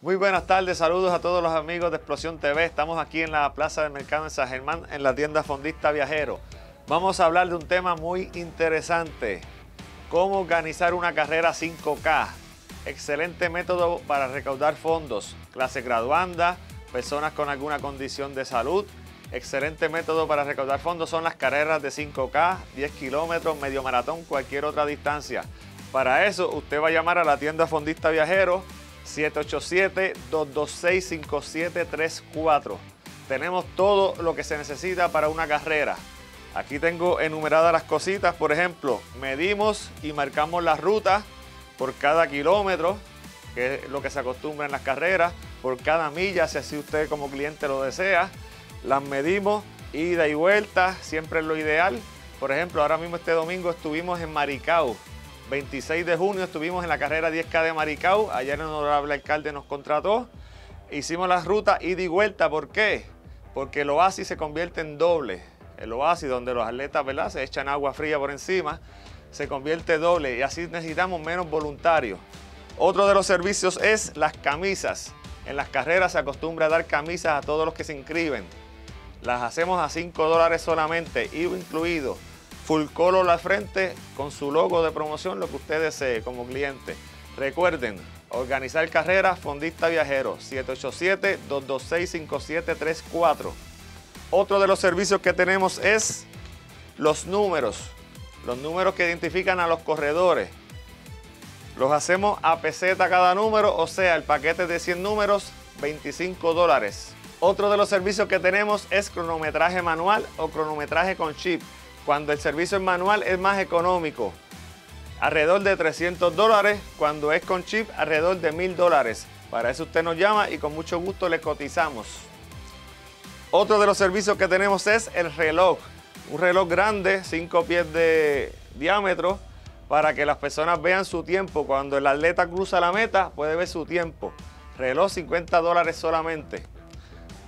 Muy buenas tardes, saludos a todos los amigos de Explosión TV. Estamos aquí en la Plaza del Mercado en San Germán, en la tienda Fondista Viajero. Vamos a hablar de un tema muy interesante, cómo organizar una carrera 5K. Excelente método para recaudar fondos, clase graduanda, personas con alguna condición de salud. Excelente método para recaudar fondos son las carreras de 5K, 10 kilómetros, medio maratón, cualquier otra distancia. Para eso usted va a llamar a la tienda Fondista Viajero 787-226-5734. Tenemos todo lo que se necesita para una carrera. Aquí tengo enumeradas las cositas, por ejemplo, medimos y marcamos la ruta por cada kilómetro, que es lo que se acostumbra en las carreras, por cada milla, si así usted como cliente lo desea. Las medimos ida y vuelta, siempre es lo ideal. Por ejemplo, ahora mismo este domingo estuvimos en Maricao, 26 de junio estuvimos en la carrera 10K de Maricao. Ayer el honorable alcalde nos contrató. Hicimos la ruta ida y vuelta. ¿Por qué? Porque el oasis se convierte en doble. El oasis donde los atletas ¿verdad? se echan agua fría por encima, se convierte doble y así necesitamos menos voluntarios. Otro de los servicios es las camisas. En las carreras se acostumbra a dar camisas a todos los que se inscriben. Las hacemos a 5 dólares solamente, IVA incluido full color la frente con su logo de promoción, lo que usted desee como cliente. Recuerden, organizar carreras, Fondista Viajero, 787-226-5734. Otro de los servicios que tenemos es los números, los números que identifican a los corredores. Los hacemos a peseta cada número, o sea, el paquete de 100 números, 25 dólares. Otro de los servicios que tenemos es cronometraje manual o cronometraje con chip cuando el servicio es manual es más económico, alrededor de 300 dólares, cuando es con chip alrededor de 1000 dólares. Para eso usted nos llama y con mucho gusto le cotizamos. Otro de los servicios que tenemos es el reloj, un reloj grande, 5 pies de diámetro, para que las personas vean su tiempo. Cuando el atleta cruza la meta, puede ver su tiempo. Reloj 50 dólares solamente.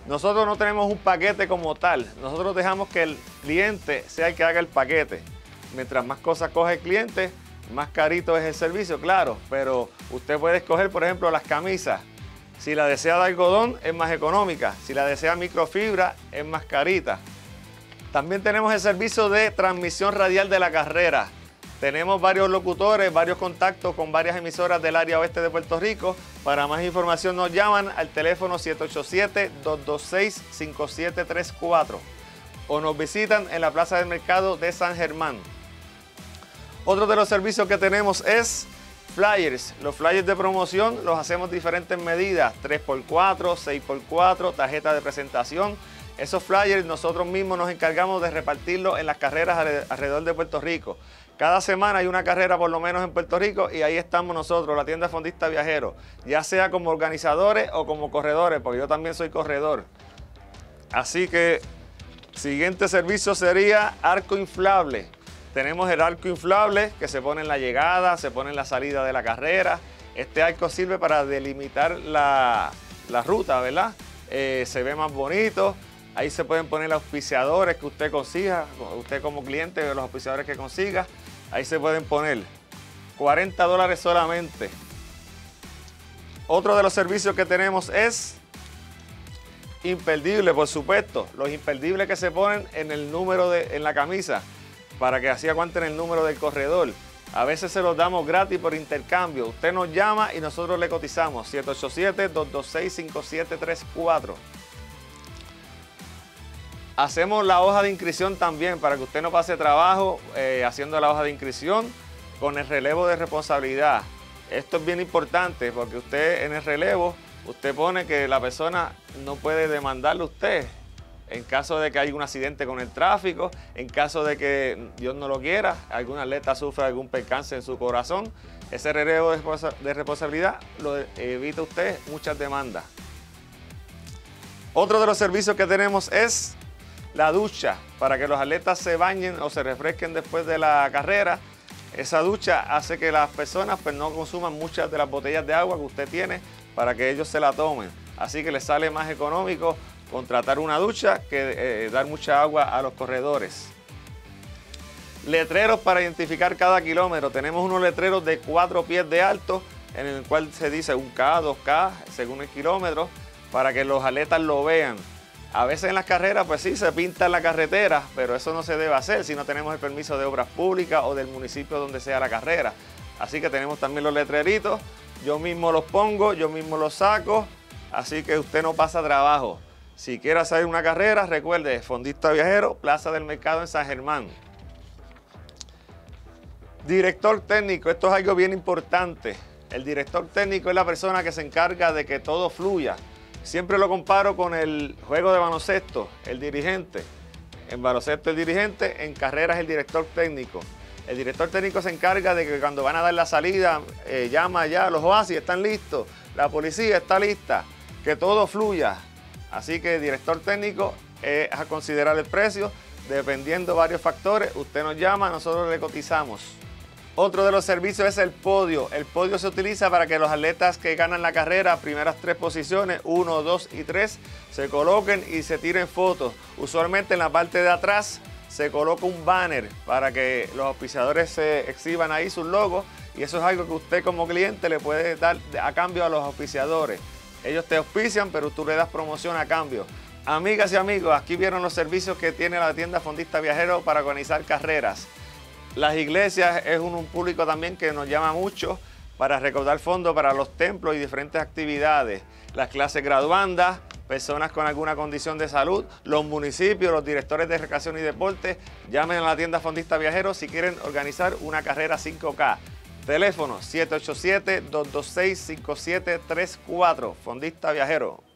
Nosotros no tenemos un paquete como tal. Nosotros dejamos que el cliente sea el que haga el paquete. Mientras más cosas coge el cliente, más carito es el servicio, claro. Pero usted puede escoger, por ejemplo, las camisas. Si la desea de algodón, es más económica. Si la desea microfibra, es más carita. También tenemos el servicio de transmisión radial de la carrera. Tenemos varios locutores, varios contactos con varias emisoras del área oeste de Puerto Rico. Para más información nos llaman al teléfono 787-226-5734 o nos visitan en la Plaza del Mercado de San Germán. Otro de los servicios que tenemos es flyers. Los flyers de promoción los hacemos diferentes medidas, 3x4, 6x4, tarjeta de presentación. Esos flyers nosotros mismos nos encargamos de repartirlos en las carreras alrededor de Puerto Rico. Cada semana hay una carrera por lo menos en Puerto Rico y ahí estamos nosotros, la tienda Fondista Viajero, ya sea como organizadores o como corredores, porque yo también soy corredor. Así que siguiente servicio sería arco inflable. Tenemos el arco inflable que se pone en la llegada, se pone en la salida de la carrera. Este arco sirve para delimitar la, ruta, ¿verdad? Eh, se ve más bonito. Ahí se pueden poner auspiciadores que usted consiga, usted como cliente, los auspiciadores que consiga. Ahí se pueden poner 40 dólares solamente. Otro de los servicios que tenemos es imperdible, por supuesto. Los imperdibles que se ponen en el número de, en la camisa para que así aguanten el número del corredor. A veces se los damos gratis por intercambio. Usted nos llama y nosotros le cotizamos. 787-226-5734. Hacemos la hoja de inscripción también para que usted no pase trabajo eh, haciendo la hoja de inscripción con el relevo de responsabilidad. Esto es bien importante porque usted en el relevo, usted pone que la persona no puede demandarle a usted en caso de que haya un accidente con el tráfico, en caso de que Dios no lo quiera, algún atleta sufra algún percance en su corazón, ese relevo de responsabilidad lo evita usted muchas demandas. Otro de los servicios que tenemos es la ducha para que los atletas se bañen o se refresquen después de la carrera. Esa ducha hace que las personas pues, no consuman muchas de las botellas de agua que usted tiene para que ellos se la tomen. Así que les sale más económico contratar una ducha que eh, dar mucha agua a los corredores. Letreros para identificar cada kilómetro. Tenemos unos letreros de 4 pies de alto en el cual se dice 1K, 2K, según el kilómetro, para que los atletas lo vean. A veces en las carreras, pues sí, se pinta la carretera, pero eso no se debe hacer si no tenemos el permiso de obras públicas o del municipio donde sea la carrera. Así que tenemos también los letreritos, yo mismo los pongo, yo mismo los saco, así que usted no pasa trabajo. Si quiere hacer una carrera, recuerde, Fondista Viajero, Plaza del Mercado en San Germán. Director técnico, esto es algo bien importante. El director técnico es la persona que se encarga de que todo fluya. Siempre lo comparo con el juego de baloncesto, el dirigente. En baloncesto el dirigente, en carreras el director técnico. El director técnico se encarga de que cuando van a dar la salida, eh, llama ya, los oasis están listos, la policía está lista, que todo fluya. Así que el director técnico es a considerar el precio, dependiendo de varios factores, usted nos llama, nosotros le cotizamos. Otro de los servicios es el podio. El podio se utiliza para que los atletas que ganan la carrera, primeras tres posiciones, 1, 2 y 3, se coloquen y se tiren fotos. Usualmente en la parte de atrás se coloca un banner para que los auspiciadores se exhiban ahí sus logos y eso es algo que usted como cliente le puede dar a cambio a los auspiciadores. Ellos te auspician, pero tú le das promoción a cambio. Amigas y amigos, aquí vieron los servicios que tiene la tienda Fondista Viajero para organizar carreras. Las iglesias es un, público también que nos llama mucho para recaudar fondos para los templos y diferentes actividades. Las clases graduandas, personas con alguna condición de salud, los municipios, los directores de recreación y deporte, llamen a la tienda Fondista Viajero si quieren organizar una carrera 5K. Teléfono 787-226-5734, Fondista Viajero.